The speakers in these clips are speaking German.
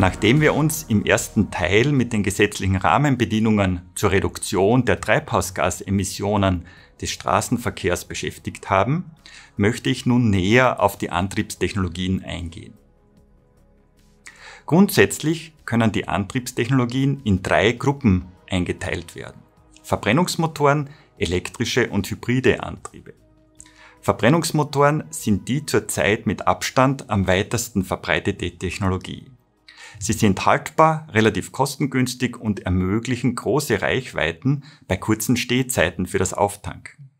Nachdem wir uns im ersten Teil mit den gesetzlichen Rahmenbedingungen zur Reduktion der Treibhausgasemissionen des Straßenverkehrs beschäftigt haben, möchte ich nun näher auf die Antriebstechnologien eingehen. Grundsätzlich können die Antriebstechnologien in drei Gruppen eingeteilt werden. Verbrennungsmotoren, elektrische und hybride Antriebe. Verbrennungsmotoren sind die zurzeit mit Abstand am weitesten verbreitete Technologie. Sie sind haltbar, relativ kostengünstig und ermöglichen große Reichweiten bei kurzen Stehzeiten für das Auftanken.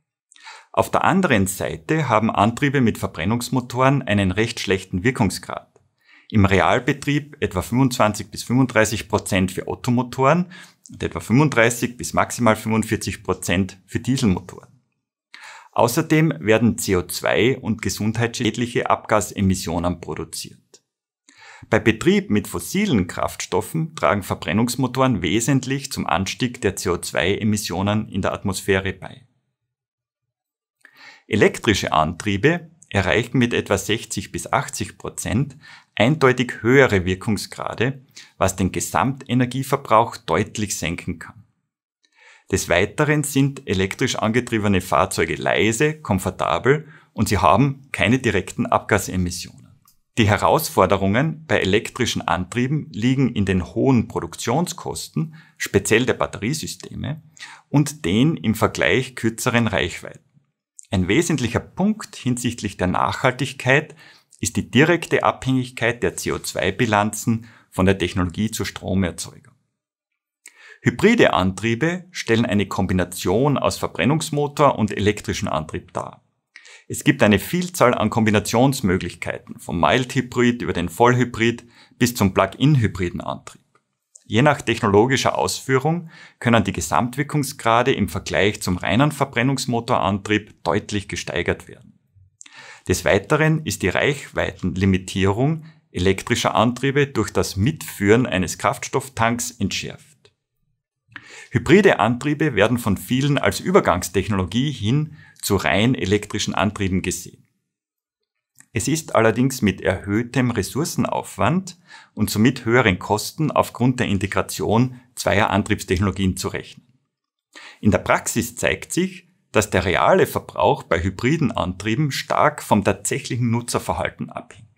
Auf der anderen Seite haben Antriebe mit Verbrennungsmotoren einen recht schlechten Wirkungsgrad. Im Realbetrieb etwa 25 bis 35 Prozent für Ottomotoren und etwa 35 bis maximal 45 Prozent für Dieselmotoren. Außerdem werden CO2 und gesundheitsschädliche Abgasemissionen produziert. Bei Betrieb mit fossilen Kraftstoffen tragen Verbrennungsmotoren wesentlich zum Anstieg der CO2-Emissionen in der Atmosphäre bei. Elektrische Antriebe erreichen mit etwa 60 bis 80 Prozent eindeutig höhere Wirkungsgrade, was den Gesamtenergieverbrauch deutlich senken kann. Des Weiteren sind elektrisch angetriebene Fahrzeuge leise, komfortabel und sie haben keine direkten Abgasemissionen. Die Herausforderungen bei elektrischen Antrieben liegen in den hohen Produktionskosten, speziell der Batteriesysteme, und den im Vergleich kürzeren Reichweiten. Ein wesentlicher Punkt hinsichtlich der Nachhaltigkeit ist die direkte Abhängigkeit der CO2-Bilanzen von der Technologie zur Stromerzeugung. Hybride Antriebe stellen eine Kombination aus Verbrennungsmotor und elektrischen Antrieb dar. Es gibt eine Vielzahl an Kombinationsmöglichkeiten, vom Mild-Hybrid über den Vollhybrid bis zum Plug-in-hybriden Antrieb. Je nach technologischer Ausführung können die Gesamtwirkungsgrade im Vergleich zum reinen Verbrennungsmotorantrieb deutlich gesteigert werden. Des Weiteren ist die Reichweitenlimitierung elektrischer Antriebe durch das Mitführen eines Kraftstofftanks entschärft. Hybride Antriebe werden von vielen als Übergangstechnologie hin zu rein elektrischen Antrieben gesehen. Es ist allerdings mit erhöhtem Ressourcenaufwand und somit höheren Kosten aufgrund der Integration zweier Antriebstechnologien zu rechnen. In der Praxis zeigt sich, dass der reale Verbrauch bei hybriden Antrieben stark vom tatsächlichen Nutzerverhalten abhängt.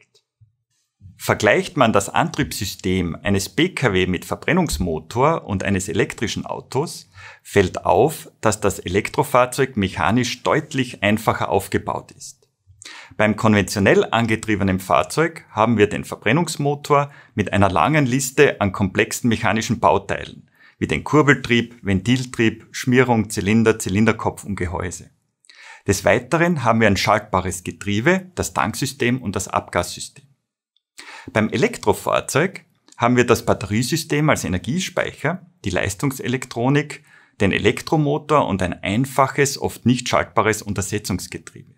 Vergleicht man das Antriebssystem eines Pkw mit Verbrennungsmotor und eines elektrischen Autos, fällt auf, dass das Elektrofahrzeug mechanisch deutlich einfacher aufgebaut ist. Beim konventionell angetriebenen Fahrzeug haben wir den Verbrennungsmotor mit einer langen Liste an komplexen mechanischen Bauteilen, wie den Kurbeltrieb, Ventiltrieb, Schmierung, Zylinder, Zylinderkopf und Gehäuse. Des Weiteren haben wir ein schaltbares Getriebe, das Tanksystem und das Abgassystem. Beim Elektrofahrzeug haben wir das Batteriesystem als Energiespeicher, die Leistungselektronik, den Elektromotor und ein einfaches, oft nicht schaltbares Untersetzungsgetriebe.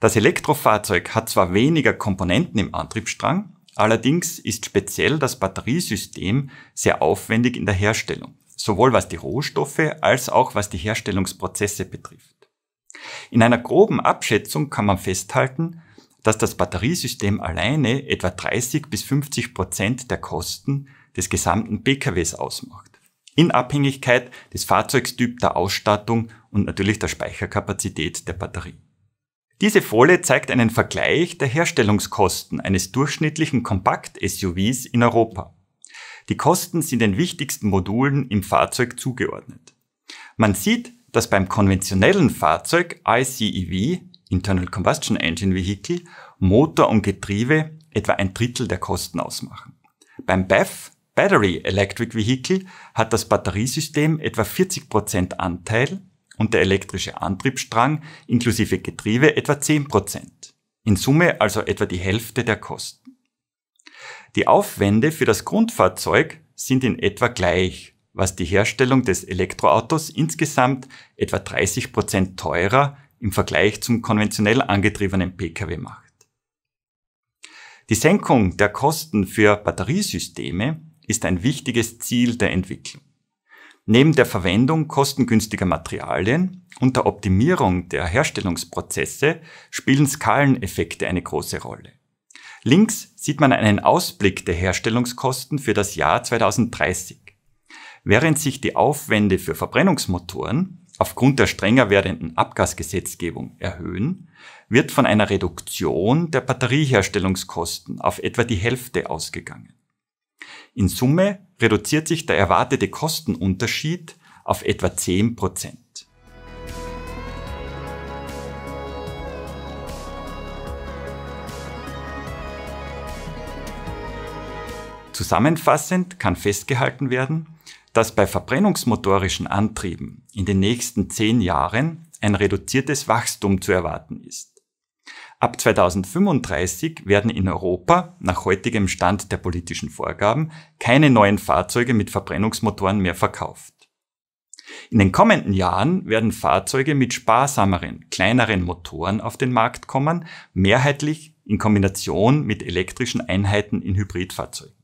Das Elektrofahrzeug hat zwar weniger Komponenten im Antriebsstrang, allerdings ist speziell das Batteriesystem sehr aufwendig in der Herstellung, sowohl was die Rohstoffe als auch was die Herstellungsprozesse betrifft. In einer groben Abschätzung kann man festhalten, dass das Batteriesystem alleine etwa 30 bis 50 Prozent der Kosten des gesamten PKWs ausmacht. In Abhängigkeit des Fahrzeugstyp, der Ausstattung und natürlich der Speicherkapazität der Batterie. Diese Folie zeigt einen Vergleich der Herstellungskosten eines durchschnittlichen Kompakt-SUVs in Europa. Die Kosten sind den wichtigsten Modulen im Fahrzeug zugeordnet. Man sieht, dass beim konventionellen Fahrzeug ICEV Internal Combustion Engine Vehicle, Motor und Getriebe etwa ein Drittel der Kosten ausmachen. Beim BEV, Battery Electric Vehicle, hat das Batteriesystem etwa 40% Anteil und der elektrische Antriebsstrang inklusive Getriebe etwa 10%. In Summe also etwa die Hälfte der Kosten. Die Aufwände für das Grundfahrzeug sind in etwa gleich, was die Herstellung des Elektroautos insgesamt etwa 30% teurer im Vergleich zum konventionell angetriebenen Pkw macht. Die Senkung der Kosten für Batteriesysteme ist ein wichtiges Ziel der Entwicklung. Neben der Verwendung kostengünstiger Materialien und der Optimierung der Herstellungsprozesse spielen Skaleneffekte eine große Rolle. Links sieht man einen Ausblick der Herstellungskosten für das Jahr 2030. Während sich die Aufwände für Verbrennungsmotoren aufgrund der strenger werdenden Abgasgesetzgebung erhöhen, wird von einer Reduktion der Batterieherstellungskosten auf etwa die Hälfte ausgegangen. In Summe reduziert sich der erwartete Kostenunterschied auf etwa 10 Prozent. Zusammenfassend kann festgehalten werden, dass bei verbrennungsmotorischen Antrieben in den nächsten zehn Jahren ein reduziertes Wachstum zu erwarten ist. Ab 2035 werden in Europa, nach heutigem Stand der politischen Vorgaben, keine neuen Fahrzeuge mit Verbrennungsmotoren mehr verkauft. In den kommenden Jahren werden Fahrzeuge mit sparsameren, kleineren Motoren auf den Markt kommen, mehrheitlich in Kombination mit elektrischen Einheiten in Hybridfahrzeugen.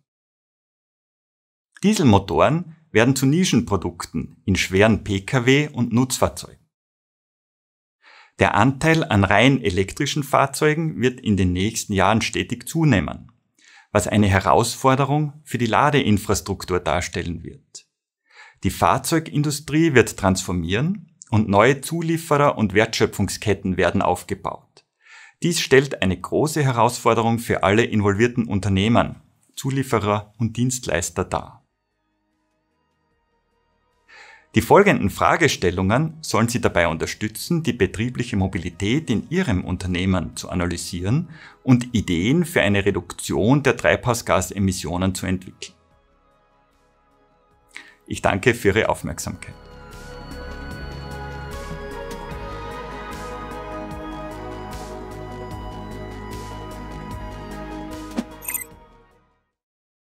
Dieselmotoren werden zu Nischenprodukten in schweren Pkw und Nutzfahrzeugen. Der Anteil an rein elektrischen Fahrzeugen wird in den nächsten Jahren stetig zunehmen, was eine Herausforderung für die Ladeinfrastruktur darstellen wird. Die Fahrzeugindustrie wird transformieren und neue Zulieferer und Wertschöpfungsketten werden aufgebaut. Dies stellt eine große Herausforderung für alle involvierten Unternehmen, Zulieferer und Dienstleister dar. Die folgenden Fragestellungen sollen Sie dabei unterstützen, die betriebliche Mobilität in Ihrem Unternehmen zu analysieren und Ideen für eine Reduktion der Treibhausgasemissionen zu entwickeln. Ich danke für Ihre Aufmerksamkeit.